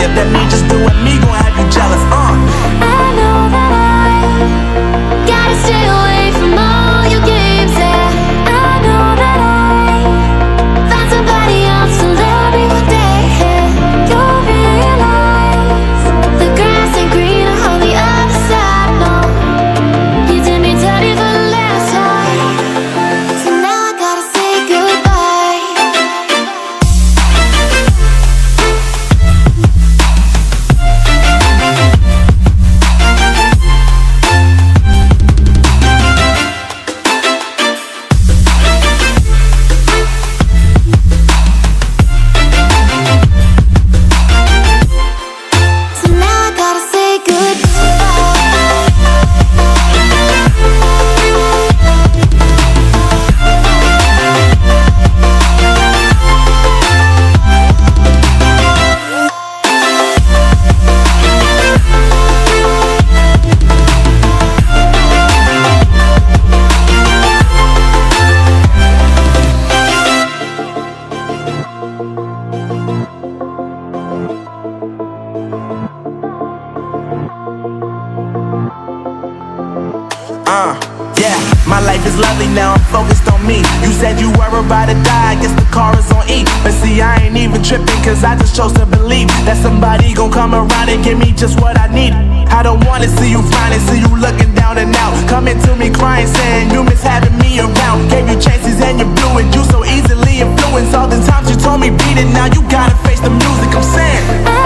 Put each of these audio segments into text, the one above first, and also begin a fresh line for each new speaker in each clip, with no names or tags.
you that me just doing me gon' have you jealous. Uh. Focused on me. You said you were about to die, I guess the car is on E. But see, I ain't even tripping, cause I just chose to believe that somebody gon' come around and give me just what I need. I don't wanna see you finally see you looking down and out. Coming to me crying, saying you miss having me around. Gave you chances and you blew it, you so easily influenced. All the times you told me beat it, now you gotta face the music, I'm saying.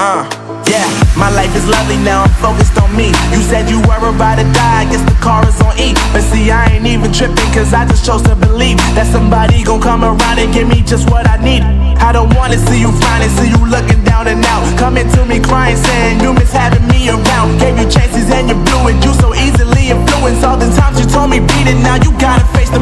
Uh,
yeah, my life is lovely now, I'm
focused on me. You said you were about to die, I guess the car is on E. But see, I ain't even tripping, cause I just chose to believe that somebody gon' come around and give me just what I need. I don't wanna see you finally see you looking down and out. Coming to me crying, saying you miss having me around. Gave you chances and you blew it. You so easily influenced. All the times you told me beat it, now you gotta face the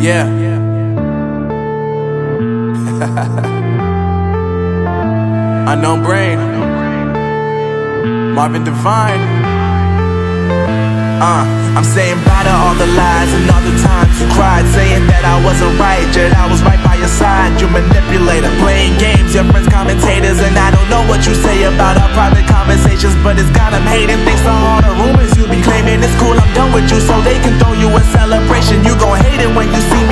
Yeah.
Unknown brain. Marvin Divine. Uh, I'm saying bye to all the lies and all the times you cried, saying that I wasn't right, yet I was right by your side. You manipulator, playing games, your friends commentators, and I don't know what you say about our private conversations, but it's got them hating. Thanks to all the rumors you be claiming. It's cool, I'm done with you, so they can throw you a celebration. You gon' hate it when you see